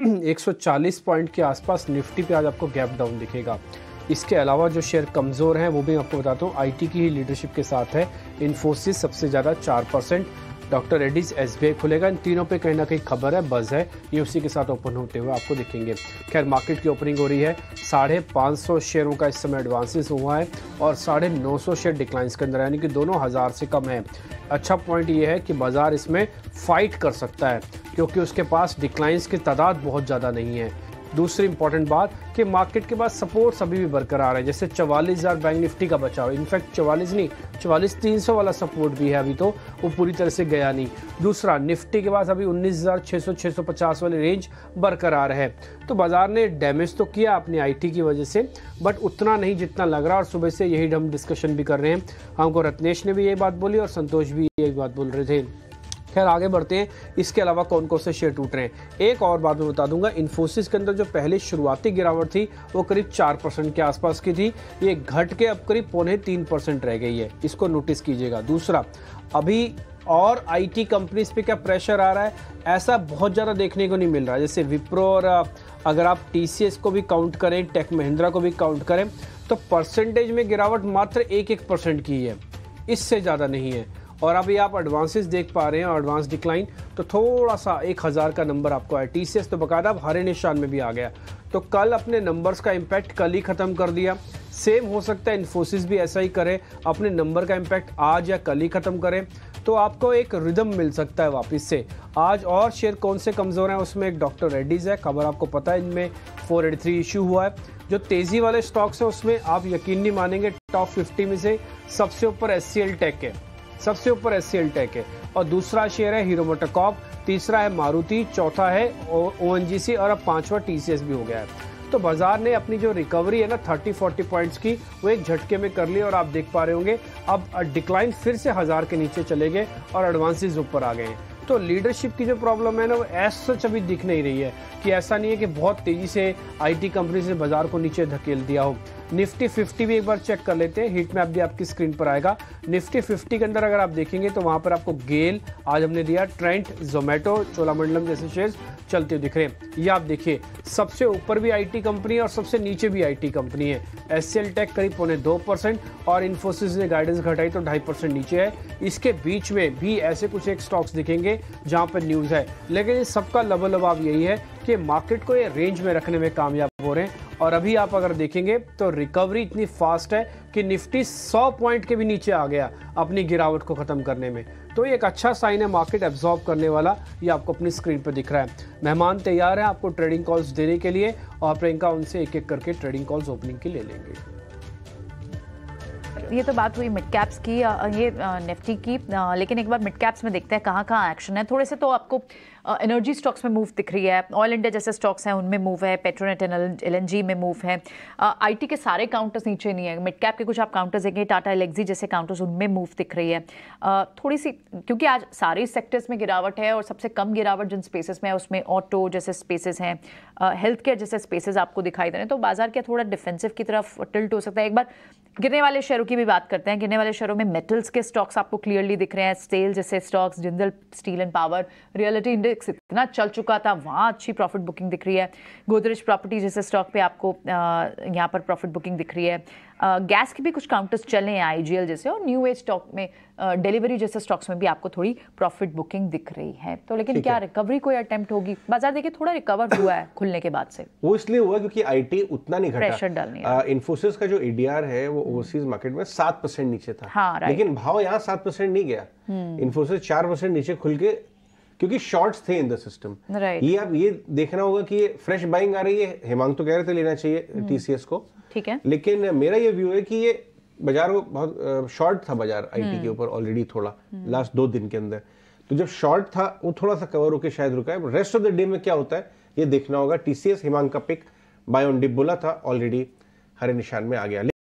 140 point के आसपास Nifty पे आज आपको गैप डाउन दिखेगा। इसके अलावा जो शेयर कमज़ोर हैं, वो भी आपको बताता हूँ आईटी की ही लीडरशिप के साथ है। इन्फोसिस सबसे ज़्यादा चार परसेंट डॉक्टर रेड्डीज एस खुलेगा। इन तीनों पे कहीं ना कहीं खबर है बज है। ये उसी के साथ ओपन होते हुए आपको दिखेंगे। खैर मार्केट की ओपनिंग हो रही है। साढ़े पाँच सौ शेयरों का इस समय एडवांसेस हुआ है और साढ़े नौ सौ शेयर डिक्लाइंस के अंदर यानी कि दोनों हज़ार से कम है। अच्छा पॉइंट ये है कि बाज़ार इसमें फाइट कर सकता है, क्योंकि उसके पास डिक्लाइंस की तादाद बहुत ज़्यादा नहीं है। दूसरी इंपॉर्टेंट बात कि मार्केट के पास सपोर्ट अभी भी बरकरार है। जैसे चवालीस हज़ार बैंक निफ्टी का बचाव। इनफैक्ट चवालीस नहीं, चवालीस तीन सौ वाला सपोर्ट भी है अभी तो। वो पूरी तरह से गया नहीं। दूसरा निफ्टी के पास अभी उन्नीस हज़ार छः सौ छः सौ पचास वाली रेंज बरकरार है। तो बाज़ार ने डैमेज तो किया अपनी आईटी की वजह से बट उतना नहीं जितना लग रहा और सुबह से यही हम डिस्कशन भी कर रहे हैं। हमको रत्नेश ने भी ये बात बोली और संतोष भी यही बात बोल रहे थे। खैर आगे बढ़ते हैं। इसके अलावा कौन कौन से शेयर टूट रहे हैं? एक और बात मैं बता दूँगा, इन्फोसिस के अंदर जो पहले शुरुआती गिरावट थी, वो करीब चार परसेंट के आसपास की थी। ये घट के अब करीब पौने तीन परसेंट रह गई है। इसको नोटिस कीजिएगा। दूसरा, अभी और आईटी कंपनीज़ पे क्या प्रेशर आ रहा है? ऐसा बहुत ज़्यादा देखने को नहीं मिल रहा। जैसे विप्रो और अगर आप टीसीएस को भी काउंट करें, टेक महिंद्रा को भी काउंट करें तो परसेंटेज में गिरावट मात्र एक एक परसेंट की है। इससे ज़्यादा नहीं है। और अभी आप एडवांसेस देख पा रहे हैं एडवांस डिक्लाइन तो थोड़ा सा एक हज़ार का नंबर आपको आया टी सी एस तो बकायदा अब हरे निशान में भी आ गया। तो कल अपने नंबर्स का इम्पैक्ट कल ही ख़त्म कर दिया। सेम हो सकता है इन्फोसिस भी ऐसा ही करे, अपने नंबर का इम्पैक्ट आज या कल ही ख़त्म करें। तो आपको एक रिदम मिल सकता है वापस से। आज और शेयर कौन से कमज़ोर हैं, उसमें एक डॉक्टर रेड्डीज़ है, खबर आपको पता है, इनमें 483 इशू हुआ है। जो तेज़ी वाले स्टॉक्स हैं, उसमें आप यकीन नहीं मानेंगे टॉप 50 में से सबसे ऊपर एससीएल टेक है। सबसे ऊपर एस टेक है। और दूसरा शेयर है हीरो मोटोकॉप तीसरा है मारुति चौथा है ओएनजीसी और अब पांचवा टीसीएस भी हो गया है। तो बाज़ार ने अपनी जो रिकवरी है ना 30 40 पॉइंट्स की, वो एक झटके में कर ली और आप देख पा रहे होंगे, अब डिक्लाइन फिर से हज़ार के नीचे चले गए और एडवांसेस ऊपर आ गए हैं। तो लीडरशिप की जो प्रॉब्लम है ना, वो सच अभी दिख नहीं रही है कि ऐसा नहीं है कि बहुत तेज़ी से आईटी कंपनी ने बाज़ार को नीचे धकेल दिया हो। निफ्टी 50 भी एक बार चेक कर लेते हैं। हीट मैप भी आपकी स्क्रीन पर आएगा। निफ्टी 50 के अंदर अगर आप देखेंगे तो वहाँ पर आपको गेल आज हमने दिया ट्रेंट जोमेटो चोलामंडलम जैसे शेयर्स चलते दिख रहे हैं। ये आप देखिए, सबसे ऊपर भी आईटी कंपनी और सबसे नीचे भी आईटी कंपनी है। एस टेक करीब पौने दो परसेंट और इन्फोसिस ने गाइडेंस घटाई तो ढाई परसेंट नीचे है। इसके बीच में भी ऐसे कुछ एक स्टॉक्स दिखेंगे जहाँ पर न्यूज़ है। लेकिन सबका लबा यही है कि मार्केट को ये रेंज में रखने में कामयाब हो रहे हैं। और अभी आप अगर देखेंगे तो रिकवरी इतनी फास्ट है कि निफ्टी 100 पॉइंट के भी नीचे आ गया अपनी गिरावट को ख़त्म करने में। तो ये एक अच्छा साइन है मार्केट एब्जॉर्ब करने वाला, ये आपको अपनी स्क्रीन पर दिख रहा है। मेहमान तैयार है आपको ट्रेडिंग कॉल्स देने के लिए और प्रियंका उनसे एक एक करके ट्रेडिंग कॉल्स ओपनिंग की ले लेंगे। ये तो बात हुई मिड कैप्स की ये निफ्टी की लेकिन एक बार मिड कैप्स में देखते हैं कहाँ कहाँ एक्शन है। थोड़े से तो आपको एनर्जी स्टॉक्स में मूव दिख रही है। ऑयल इंडिया जैसे स्टॉक्स हैं, उनमें मूव है। पेट्रोनेट एल में मूव है। आईटी के सारे काउंटर्स नीचे नहीं है। मिड कैप के कुछ आप काउंटर्स देखेंगे टाटा एलेक्जी जैसे काउंटर्स उनमें मूव दिख रही है। थोड़ी सी, क्योंकि आज सारे सेक्टर्स में गिरावट है और सबसे कम गिरावट जिन स्पेसेस में है, उसमें ऑटो जैसे स्पेसेस हैं। हेल्थ केयर जैसे स्पेसेस आपको दिखाई दे रहे हैं। तो बाज़ार क्या थोड़ा डिफेंसिव की तरफ़ टिल्ट हो सकता है? एक बार गिरने वाले शेयरों की भी बात करते हैं। गिरने वाले शेयरों में मेटल्स के स्टॉक्स आपको क्लियरली दिख रहे हैं। स्टेल जैसे stocks Jindal steel and power realty index इतना चल चुका था वहाँ अच्छी प्रॉफिट बुकिंग दिख रही है। गोदरेज प्रॉपर्टी जैसे स्टॉक पे आपको यहाँ पर प्रॉफिट बुकिंग दिख रही है। गैस के भी कुछ काउंटर्स चले हैं आईजीएल जैसे और न्यू एज स्टॉक में डिलीवरी जैसे स्टॉक्स में भी आपको थोड़ी प्रॉफिट बुकिंग दिख रही है। तो लेकिन क्या रिकवरी कोई अटेम्प्ट होगी? बाज़ार देखिए थोड़ा रिकवर हुआ है खुलने के बाद से। वो इसलिए हुआ क्योंकि आईटी उतना नहीं घटा। प्रेशर डालने इन्फोसिस का जो एडीआर है वो ओवरसीज मार्केट में सात परसेंट नीचे था। हाँ, लेकिन भाव यहाँ सात परसेंट नहीं गया। इन्फोसिस हम्म। चार परसेंट नीचे खुल के क्योंकि शॉर्ट्स थे इन द सिस्टम ये अब ये देखना होगा कि ये फ्रेश बाइंग आ रही है। हेमांग तो कह रहे थे लेना चाहिए टीसीएस हम्म। को। ठीक है। लेकिन मेरा ये व्यू है कि ये बाज़ार को बहुत शॉर्ट था बाज़ार आईटी के हम्म। ऊपर ऑलरेडी थोड़ा लास्ट हम्म। दो दिन के अंदर। तो जब शॉर्ट था वो थोड़ा सा कवर होकर शायद रुका है। रेस्ट ऑफ़ द डे में क्या होता है ये देखना होगा। टीसीएस हिमांग का पिक बाय ऑन डिप बोला था ऑलरेडी हरे निशान में आ गया